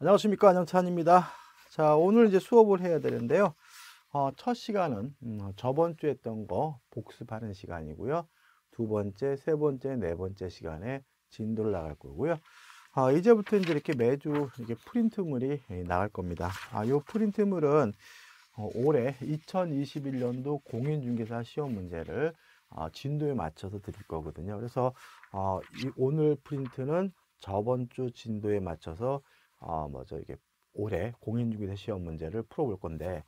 안녕하십니까 안영찬입니다. 자 오늘 이제 수업을 해야 되는데요. 어, 첫 시간은 음, 저번 주에 했던 거 복습하는 시간이고요. 두 번째, 세 번째, 네 번째 시간에 진도를 나갈 거고요. 아, 이제부터 이제 이렇게 매주 이렇게 프린트물이 나갈 겁니다. 아, 요 프린트물은 어, 올해 2021년도 공인중개사 시험 문제를 어, 진도에 맞춰서 드릴 거거든요. 그래서 어, 이 오늘 프린트는 저번 주 진도에 맞춰서 어, 뭐죠 이게 올해 공인중개사 시험 문제를 풀어볼 건데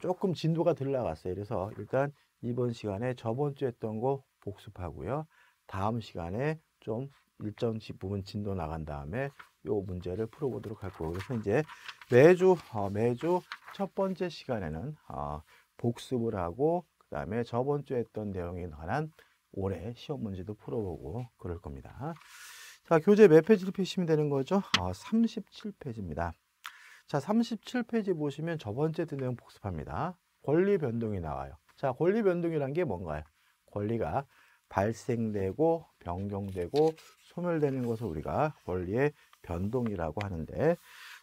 조금 진도가 덜 나갔어요. 그래서 일단 이번 시간에 저번 주 했던 거 복습하고요. 다음 시간에 좀 일정 부분 진도 나간 다음에 요 문제를 풀어보도록 할 거고 그래서 이제 매주 어, 매주 첫 번째 시간에는 어, 복습을 하고 그 다음에 저번 주에 했던 내용에 관한 올해 시험 문제도 풀어보고 그럴 겁니다. 자 교재 몇 페이지를 펴시면 되는 거죠? 어, 37페이지입니다. 자 37페이지 보시면 저번 주에 했던 내용 복습합니다. 권리 변동이 나와요. 자 권리 변동이란 게 뭔가요? 권리가 발생되고 변경되고 소멸되는 것을 우리가 권리의 변동이라고 하는데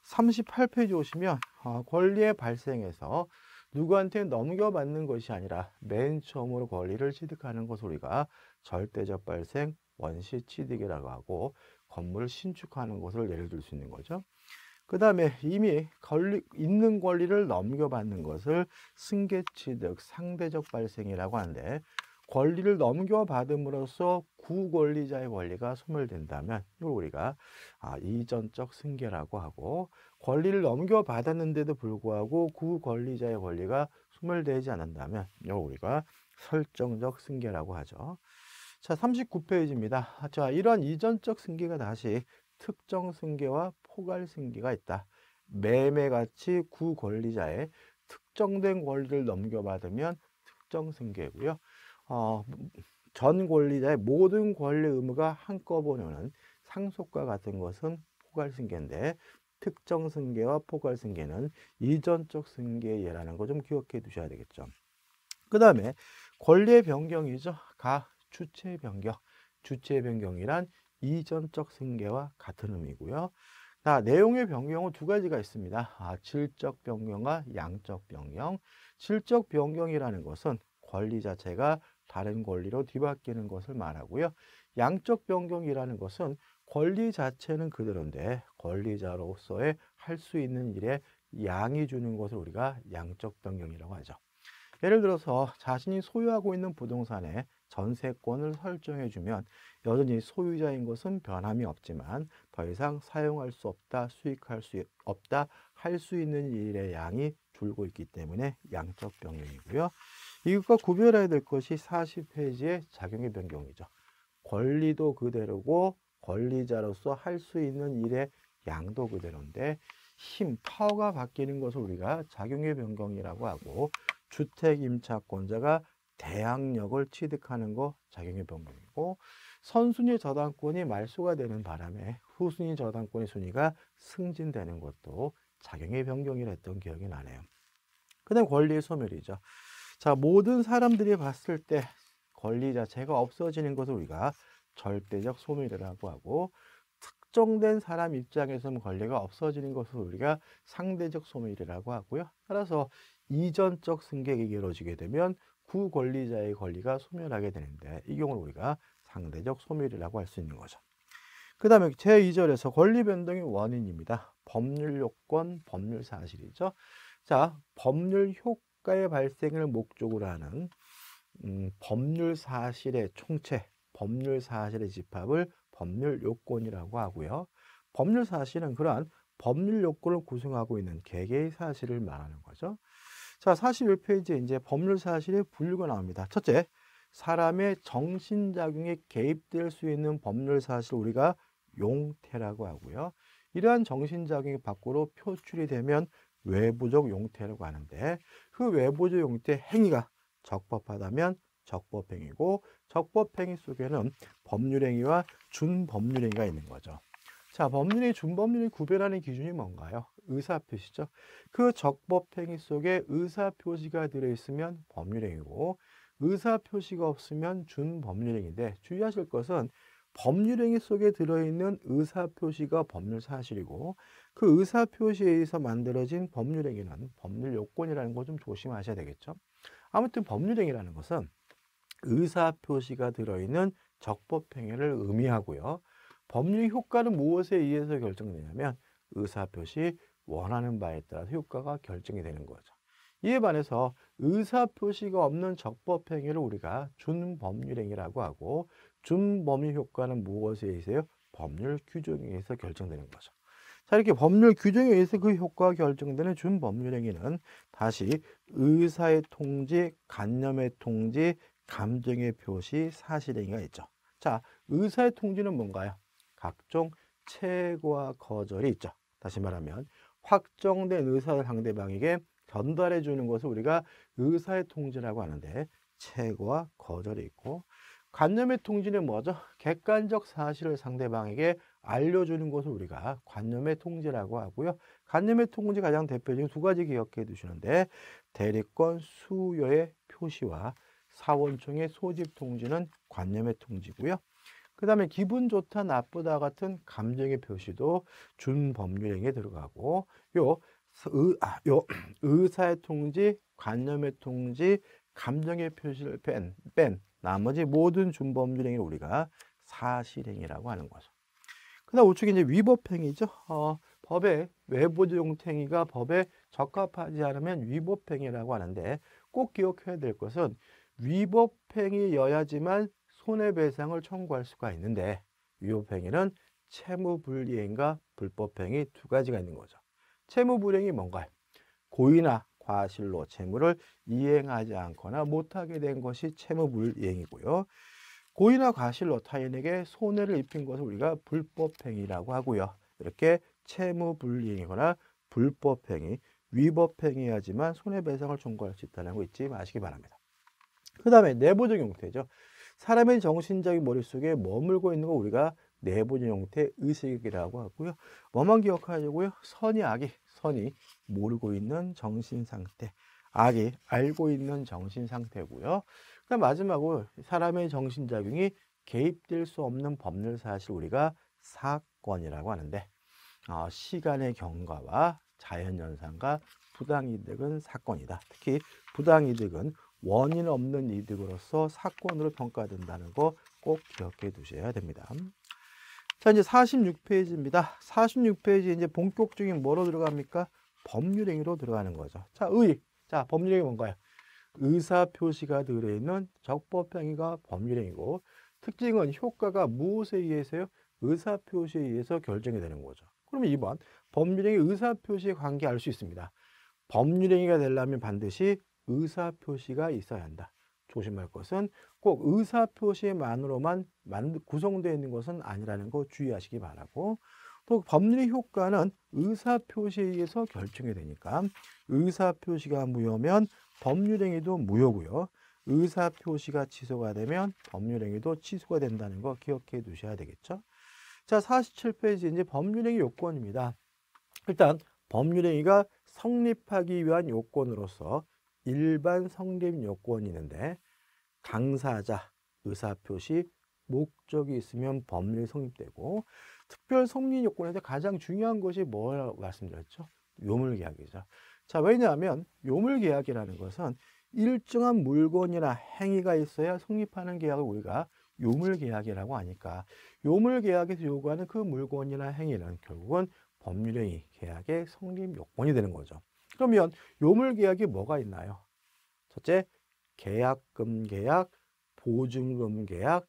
38페이지 오시면 어, 권리의 발생에서 누구한테 넘겨받는 것이 아니라 맨 처음으로 권리를 취득하는 것을 우리가 절대적 발생 원시 취득이라고 하고 건물을 신축하는 것을 예를 들 수 있는 거죠. 그 다음에 이미 권리, 있는 권리를 넘겨받는 것을 승계 취득 상대적 발생이라고 하는데 권리를 넘겨받음으로써 구권리자의 권리가 소멸된다면 이걸 우리가 아, 이전적 승계라고 하고 권리를 넘겨받았는데도 불구하고 구권리자의 권리가 소멸되지 않는다면 이걸 우리가 설정적 승계라고 하죠. 자, 39페이지입니다. 자, 이러한 이전적 승계가 다시 특정 승계와 포괄 승계가 있다. 매매같이 구권리자의 특정된 권리를 넘겨받으면 특정 승계고요. 어, 전 권리자의 모든 권리 의무가 한꺼번에 오는 상속과 같은 것은 포괄 승계인데 특정 승계와 포괄 승계는 이전적 승계의 예라는 거 좀 기억해 두셔야 되겠죠. 그 다음에 권리의 변경이죠. 가 주체 변경. 주체 변경이란 이전적 승계와 같은 의미고요. 자, 내용의 변경은 두 가지가 있습니다. 아, 질적 변경과 양적 변경. 질적 변경이라는 것은 권리 자체가 다른 권리로 뒤바뀌는 것을 말하고요. 양적 변경이라는 것은 권리 자체는 그대로인데 권리자로서의 할 수 있는 일에 양이 주는 것을 우리가 양적 변경이라고 하죠. 예를 들어서 자신이 소유하고 있는 부동산에 전세권을 설정해 주면 여전히 소유자인 것은 변함이 없지만 더 이상 사용할 수 없다, 수익할 수 없다, 할 수 있는 일의 양이 줄고 있기 때문에 양적 변경이고요. 이것과 구별해야 될 것이 40페이지의 작용의 변경이죠. 권리도 그대로고 권리자로서 할 수 있는 일의 양도 그대로인데 힘, 파워가 바뀌는 것을 우리가 작용의 변경이라고 하고 주택 임차권자가 대항력을 취득하는 거 작용의 변경이고 선순위 저당권이 말소가 되는 바람에 후순위 저당권의 순위가 승진되는 것도 작용의 변경이라 했던 기억이 나네요. 그 다음 권리의 소멸이죠. 자, 모든 사람들이 봤을 때 권리 자체가 없어지는 것을 우리가 절대적 소멸이라고 하고 특정된 사람 입장에서는 권리가 없어지는 것을 우리가 상대적 소멸이라고 하고요. 따라서 이전적 승객이 이루어지게 되면 구권리자의 권리가 소멸하게 되는데 이 경우를 우리가 상대적 소멸이라고 할 수 있는 거죠. 그 다음에 제2절에서 권리 변동의 원인입니다. 법률 요건, 법률 사실이죠. 자, 법률 효과의 발생을 목적으로 하는 음, 법률 사실의 총체, 법률 사실의 집합을 법률 요건이라고 하고요. 법률 사실은 그러한 법률 요건을 구성하고 있는 개개의 사실을 말하는 거죠. 자, 41페이지에 이제 법률 사실의 분류가 나옵니다. 첫째, 사람의 정신작용에 개입될 수 있는 법률 사실 우리가 용태라고 하고요. 이러한 정신작용이 밖으로 표출이 되면 외부적 용태라고 하는데 그 외부적 용태 행위가 적법하다면 적법행위고 적법행위 속에는 법률행위와 준법률행위가 있는 거죠. 자, 법률이 준법률이 구별하는 기준이 뭔가요? 의사표시죠. 그 적법행위 속에 의사표시가 들어있으면 법률행위고 의사표시가 없으면 준법률행위인데 주의하실 것은 법률행위 속에 들어있는 의사표시가 법률 사실이고 그 의사표시에 의해서 만들어진 법률행위는 법률 요건이라는 거 좀 조심하셔야 되겠죠. 아무튼 법률행위라는 것은 의사표시가 들어있는 적법행위를 의미하고요. 법률 효과는 무엇에 의해서 결정되냐면 의사 표시 원하는 바에 따라서 효과가 결정이 되는 거죠. 이에 반해서 의사 표시가 없는 적법 행위를 우리가 준법률 행위라고 하고 준법률 효과는 무엇에 의해서요? 법률 규정에 의해서 결정되는 거죠. 자, 이렇게 법률 규정에 의해서 그 효과가 결정되는 준법률 행위는 다시 의사의 통지, 간념의 통지, 감정의 표시, 사실 행위가 있죠. 자, 의사의 통지는 뭔가요? 각종 체고와 거절이 있죠. 다시 말하면 확정된 의사를 상대방에게 전달해 주는 것을 우리가 의사의 통지라고 하는데 체고와 거절이 있고 관념의 통지는 뭐죠? 객관적 사실을 상대방에게 알려주는 것을 우리가 관념의 통지라고 하고요. 관념의 통지 가장 대표적인 두 가지 기억해 두시는데 대리권 수요의 표시와 사원총의 소집 통지는 관념의 통지고요. 그 다음에 기분 좋다 나쁘다 같은 감정의 표시도 준법률행위에 들어가고 요, 의, 아, 요 의사의 통지, 관념의 통지, 감정의 표시를 뺀, 뺀 나머지 모든 준법률행위를 우리가 사실행위라고 하는 거죠. 그 다음 우측에 이제 위법행위죠. 어, 법의 외부적용행위가 법에 적합하지 않으면 위법행위라고 하는데 꼭 기억해야 될 것은 위법행위여야지만 손해배상을 청구할 수가 있는데 위법행위는 채무불이행과 불법행위 두 가지가 있는 거죠. 채무불이행이 뭔가요? 고의나 과실로 채무를 이행하지 않거나 못하게 된 것이 채무불이행이고요. 고의나 과실로 타인에게 손해를 입힌 것을 우리가 불법행위라고 하고요. 이렇게 채무불이행이거나 불법행위, 위법행위하지만 손해배상을 청구할 수 있다는 거 잊지 마시기 바랍니다. 그 다음에 내부적 형태죠. 사람의 정신적인 머릿속에 머물고 있는 거 우리가 내부적 형태 의식이라고 하고요. 뭐만 기억하시고요. 선이 악이, 선이 모르고 있는 정신 상태, 악이 알고 있는 정신 상태고요. 그 마지막으로 사람의 정신 작용이 개입될 수 없는 법률 사실 우리가 사건이라고 하는데 어, 시간의 경과와 자연현상과 부당이득은 사건이다. 특히 부당이득은 원인 없는 이득으로서 사건으로 평가된다는 거 꼭 기억해 두셔야 됩니다. 자, 이제 46페이지입니다. 46페이지 이제 본격적인 뭐로 들어갑니까? 법률행위로 들어가는 거죠. 자, 의. 자, 법률행위 뭔가요? 의사 표시가 들어있는 적법행위가 법률행위고 특징은 효과가 무엇에 의해서요? 의사 표시에 의해서 결정이 되는 거죠. 그러면 2번 법률행위 의사 표시의 관계 알수 있습니다. 법률행위가 되려면 반드시 의사 표시가 있어야 한다. 조심할 것은 꼭 의사 표시만으로만 구성되어 있는 것은 아니라는 거 주의하시기 바라고 또 법률의 효과는 의사 표시에 의해서 결정이 되니까 의사 표시가 무효면 법률행위도 무효고요. 의사 표시가 취소가 되면 법률행위도 취소가 된다는 거 기억해 두셔야 되겠죠. 자, 47페이지 이제 법률행위 요건입니다. 일단 법률행위가 성립하기 위한 요건으로서 일반 성립 요건이 있는데 당사자, 의사표시, 목적이 있으면 법률이 성립되고 특별 성립 요건에서 가장 중요한 것이 뭐라고 말씀드렸죠? 요물계약이죠. 자, 왜냐하면 요물계약이라는 것은 일정한 물건이나 행위가 있어야 성립하는 계약을 우리가 요물계약이라고 하니까 요물계약에서 요구하는 그 물건이나 행위는 결국은 법률행위 계약의 성립 요건이 되는 거죠. 그러면 요물계약이 뭐가 있나요? 첫째, 계약금 계약, 보증금 계약,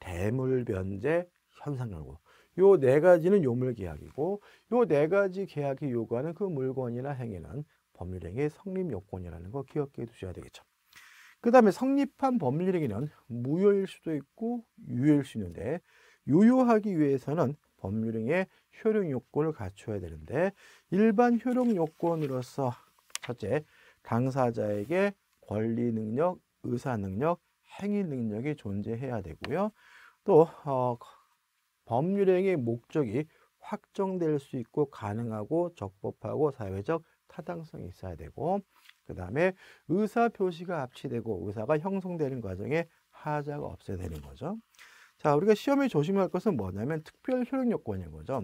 대물변제, 현상연구. 요네 가지는 요물계약이고 요 네 가지 계약이 요구하는 그 물건이나 행위는 법률행위의 성립 요건이라는 거 기억해 두셔야 되겠죠. 그 다음에 성립한 법률행위는 무효일 수도 있고 유효일 수 있는데 유효하기 위해서는 법률행위의 효력 요건을 갖춰야 되는데 일반 효력 요건으로서 첫째 당사자에게 권리 능력, 의사 능력, 행위 능력이 존재해야 되고요. 또 어, 법률행위의 목적이 확정될 수 있고 가능하고 적법하고 사회적 타당성이 있어야 되고 그 다음에 의사 표시가 합치되고 의사가 형성되는 과정에 하자가 없어야 되는 거죠. 자, 우리가 시험에 조심할 것은 뭐냐면 특별 효력 요건인 거죠.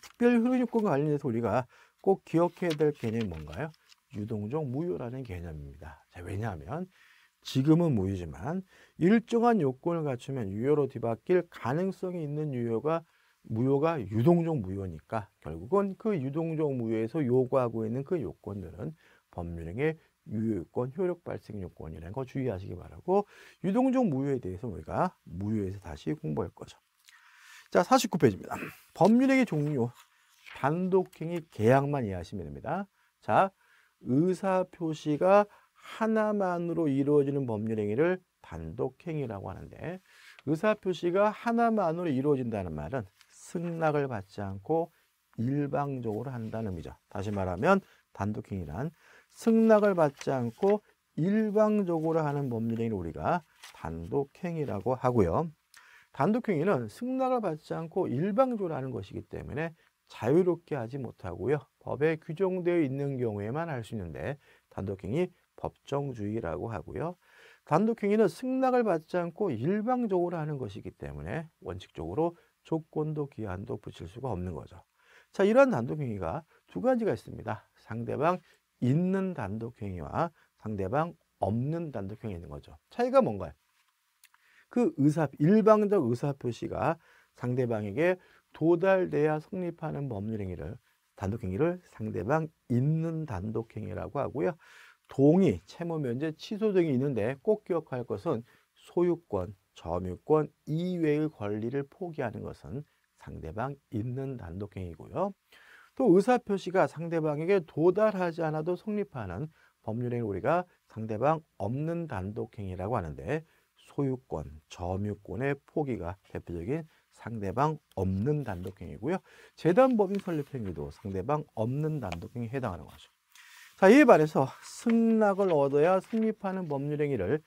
특별 효력 요건과 관련해서 우리가 꼭 기억해야 될 개념이 뭔가요? 유동적 무효라는 개념입니다. 자, 왜냐하면 지금은 무효지만 일정한 요건을 갖추면 유효로 뒤바뀔 가능성이 있는 유효가 무효가 유동적 무효니까 결국은 그 유동적 무효에서 요구하고 있는 그 요건들은 법률행의 유효요건, 효력 발생 요건이라는 거 주의하시기 바라고 유동적 무효에 대해서 우리가 무효에서 다시 공부할 거죠. 자, 49페이지입니다. 법률행위 종료, 단독행위 계약만 이해하시면 됩니다. 자, 의사표시가 하나만으로 이루어지는 법률행위를 단독행위라고 하는데 의사표시가 하나만으로 이루어진다는 말은 승낙을 받지 않고 일방적으로 한다는 의미죠. 다시 말하면 단독행위란 승낙을 받지 않고 일방적으로 하는 법률행위를 우리가 단독행위라고 하고요. 단독행위는 승낙을 받지 않고 일방적으로 하는 것이기 때문에 자유롭게 하지 못하고요. 법에 규정되어 있는 경우에만 할 수 있는데 단독행위 법정주의라고 하고요. 단독행위는 승낙을 받지 않고 일방적으로 하는 것이기 때문에 원칙적으로 조건도 기한도 붙일 수가 없는 거죠. 자, 이러한 단독행위가 두 가지가 있습니다. 상대방 있는 단독행위와 상대방 없는 단독행위 있는 거죠. 차이가 뭔가요? 그 의사, 일방적 의사표시가 상대방에게 도달돼야 성립하는 법률행위를 단독행위를 상대방 있는 단독행위라고 하고요. 동의, 채무 면제, 취소 등이 있는데 꼭 기억할 것은 소유권, 점유권 이외의 권리를 포기하는 것은 상대방 있는 단독행위고요. 또 의사표시가 상대방에게 도달하지 않아도 성립하는 법률행위 우리가 상대방 없는 단독행위라고 하는데 소유권, 점유권의 포기가 대표적인 상대방 없는 단독행위고요. 재단법인 설립행위도 상대방 없는 단독행위에 해당하는 거죠. 자, 이에 반해서 승낙을 얻어야 성립하는 법률행위를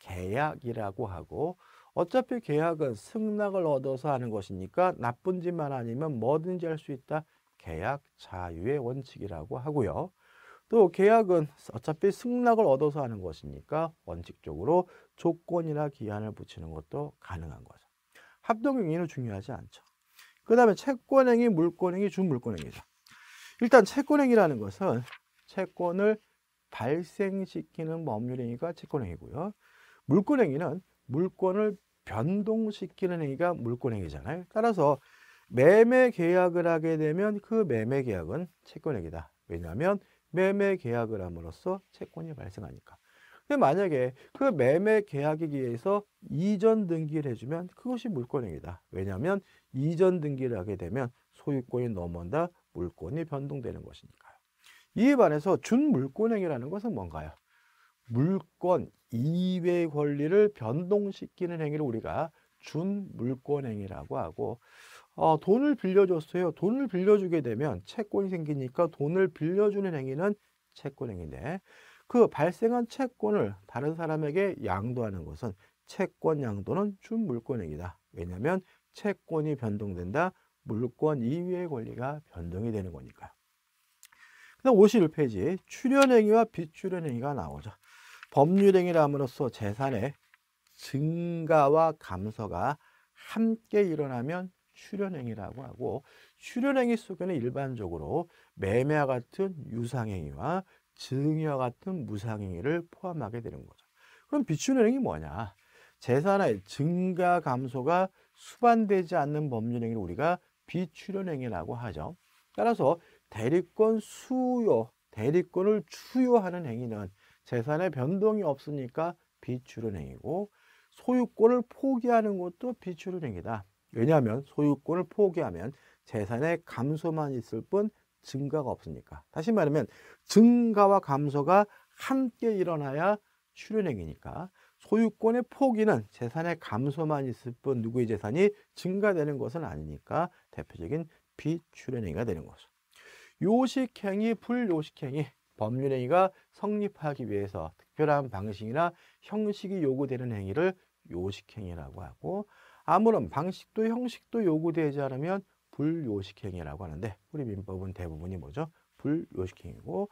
계약이라고 하고 어차피 계약은 승낙을 얻어서 하는 것이니까 나쁜 짓만 아니면 뭐든지 할 수 있다. 계약 자유의 원칙이라고 하고요. 또 계약은 어차피 승낙을 얻어서 하는 것이니까 원칙적으로 조건이나 기한을 붙이는 것도 가능한 거죠. 합동행위는 중요하지 않죠. 그 다음에 채권행위, 물권행위, 준물권행위죠. 일단 채권행위라는 것은 채권을 발생시키는 법률행위가 채권행위고요. 물권행위는 물권을 변동시키는 행위가 물권행위잖아요. 따라서 매매 계약을 하게 되면 그 매매 계약은 채권행위다. 왜냐하면 매매 계약을 함으로써 채권이 발생하니까. 근데 만약에 그 매매 계약에 의해서 이전 등기를 해주면 그것이 물권행위다. 왜냐하면 이전 등기를 하게 되면 소유권이 넘어온다. 물권이 변동되는 것이니까요. 이에 반해서 준물권행위라는 것은 뭔가요? 물권 이외의 권리를 변동시키는 행위를 우리가 준물권행위라고 하고 어, 돈을 빌려줬어요. 돈을 빌려주게 되면 채권이 생기니까 돈을 빌려주는 행위는 채권행위인데 그 발생한 채권을 다른 사람에게 양도하는 것은 채권 양도는 준물권행위다. 왜냐하면 채권이 변동된다. 물권 이외의 권리가 변동이 되는 거니까. 그 다음 51페이지 출연행위와 비출연행위가 나오죠. 법률행위함으로써 재산의 증가와 감소가 함께 일어나면 출연행위라고 하고 출연행위 속에는 일반적으로 매매와 같은 유상행위와 증여와 같은 무상행위를 포함하게 되는 거죠. 그럼 비출연행위 뭐냐? 재산의 증가 감소가 수반되지 않는 법률행위를 우리가 비출연행위라고 하죠. 따라서 대리권 수요, 대리권을 추요하는 행위는 재산의 변동이 없으니까 비출연행위고 소유권을 포기하는 것도 비출연행위다. 왜냐하면 소유권을 포기하면 재산의 감소만 있을 뿐 증가가 없으니까. 다시 말하면 증가와 감소가 함께 일어나야 출연행위니까 소유권의 포기는 재산의 감소만 있을 뿐 누구의 재산이 증가되는 것은 아니니까 대표적인 비출연행위가 되는 거죠. 요식행위, 불요식행위, 법률행위가 성립하기 위해서 특별한 방식이나 형식이 요구되는 행위를 요식행위라고 하고 아무런 방식도 형식도 요구되지 않으면 불요식행위라고 하는데 우리 민법은 대부분이 뭐죠? 불요식행위고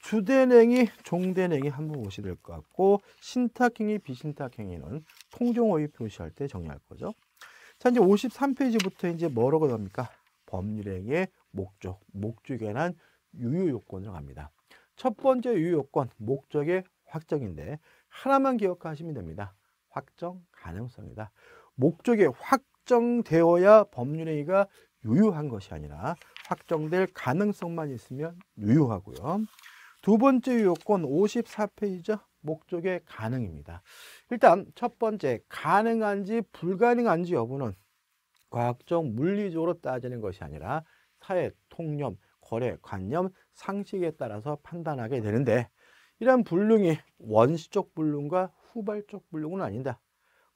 주된행위, 종된행위 한번 보시야 될것 같고 신탁행위, 비신탁행위는 통정어휘 표시할 때 정리할 거죠. 자, 이제 53페이지부터 이제 뭐라고 합니까? 법률행위의 목적, 목적에 관한 유효 요건으로 갑니다. 첫 번째 유효 요건, 목적의 확정인데 하나만 기억하시면 됩니다. 확정 가능성이다. 목적이 확정되어야 법률행위가 유효한 것이 아니라 확정될 가능성만 있으면 유효하고요. 두 번째 요건 54페이지 목적의 가능입니다. 일단 첫 번째 가능한지 불가능한지 여부는 과학적 물리적으로 따지는 것이 아니라 사회, 통념, 거래, 관념, 상식에 따라서 판단하게 되는데 이러한 불능이 원시적 불능과 후발적 불능은 아니다.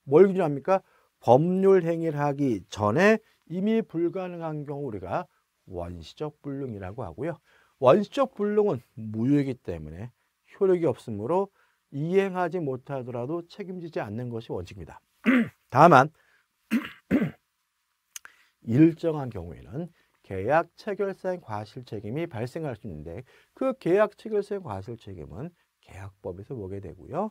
뭘 기준합니까? 법률 행위를 하기 전에 이미 불가능한 경우 우리가 원시적 불능이라고 하고요. 원시적 불능은 무효이기 때문에 효력이 없으므로 이행하지 못하더라도 책임지지 않는 것이 원칙입니다. 다만 일정한 경우에는 계약 체결상 과실 책임이 발생할 수 있는데 그 계약 체결상 과실 책임은 계약법에서 보게 되고요.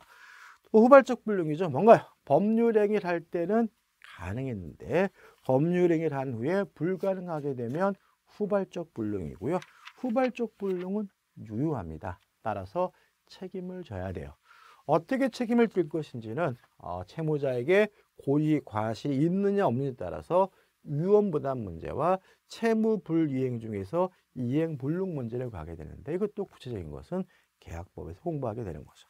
또 후발적 불능이죠. 뭔가요? 법률 행위를 할 때는 가능했는데 법률 행위를 한 후에 불가능하게 되면 후발적 불능이고요. 후발적 불능은 유효합니다. 따라서 책임을 져야 돼요. 어떻게 책임을 질 것인지는 어, 채무자에게 고의 과실이 있느냐 없느냐에 따라서 유언부담 문제와 채무 불이행 중에서 이행 불능 문제를 가게 되는데 이것도 구체적인 것은 계약법에서 공부하게 되는 거죠.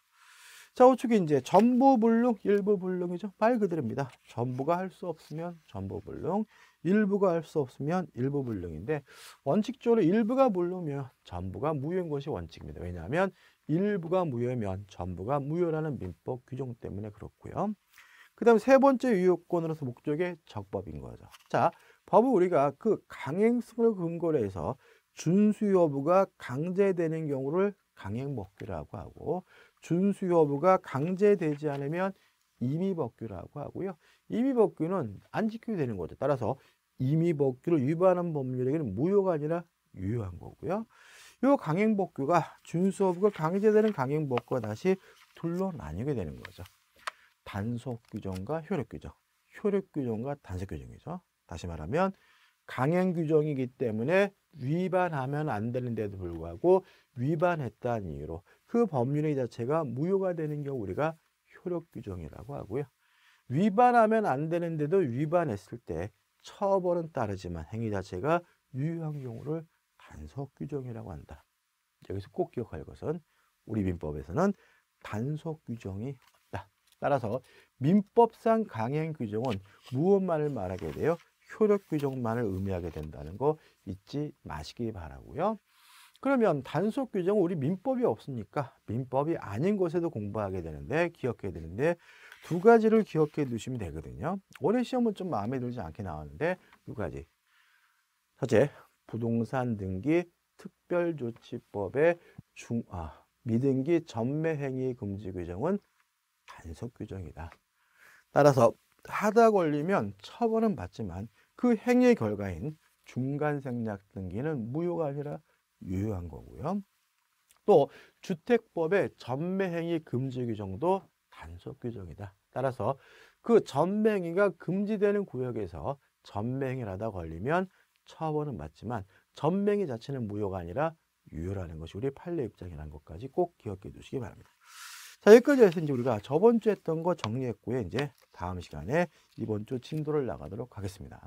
자, 우측에 이제 전부 불능, 일부 불능이죠. 말 그대로입니다. 전부가 할 수 없으면 전부 불능, 일부가 할 수 없으면 일부 불능인데 원칙적으로 일부가 불능이면 전부가 무효인 것이 원칙입니다. 왜냐하면 일부가 무효면 전부가 무효라는 민법 규정 때문에 그렇고요. 그 다음에 세 번째 유효권으로서 목적의 적법인 거죠. 자, 법은 우리가 그 강행성을 근거로 해서 준수 여부가 강제되는 경우를 강행법규라고 하고 준수 여부가 강제되지 않으면 임의법규라고 하고요. 임의법규는 안 지켜야 되는 거죠. 따라서 임의법규를 위반한 법률에게는 무효가 아니라 유효한 거고요. 이 강행법규가 준수 여부가 강제되는 강행법규가 다시 둘로 나뉘게 되는 거죠. 단속 규정과 효력 규정, 효력 규정과 단속 규정이죠. 다시 말하면 강행 규정이기 때문에 위반하면 안 되는데도 불구하고 위반했다는 이유로 그 법률의 자체가 무효가 되는 경우 우리가 효력 규정이라고 하고요. 위반하면 안 되는데도 위반했을 때 처벌은 따르지만 행위 자체가 유효한 경우를 단속 규정이라고 한다. 여기서 꼭 기억할 것은 우리 민법에서는 단속 규정이 없다. 따라서 민법상 강행 규정은 무엇만을 말하게 돼요? 효력 규정만을 의미하게 된다는 거 잊지 마시기 바라고요. 그러면 단속 규정은 우리 민법이 없으니까 민법이 아닌 곳에도 공부하게 되는데 기억해야 되는데 두 가지를 기억해 두시면 되거든요. 올해 시험은 좀 마음에 들지 않게 나왔는데 두 가지. 첫째, 부동산 등기 특별조치법의 중, 아, 미등기 전매행위 금지 규정은 단속 규정이다. 따라서 하다 걸리면 처벌은 받지만 그 행위의 결과인 중간 생략 등기는 무효가 아니라 유효한 거고요. 또 주택법의 전매행위 금지 규정도 단속 규정이다. 따라서 그 전매행위가 금지되는 구역에서 전매행위를 하다 걸리면 처벌은 맞지만 전매행위 자체는 무효가 아니라 유효라는 것이 우리 판례 입장이라는 것까지 꼭 기억해 두시기 바랍니다. 자, 여기까지 해서 이제 우리가 저번 주에 했던 거 정리했고요. 이제 다음 시간에 이번 주 진도를 나가도록 하겠습니다.